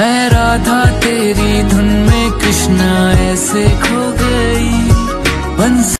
मैं राधा तेरी धुन में कृष्णा ऐसे खो गई।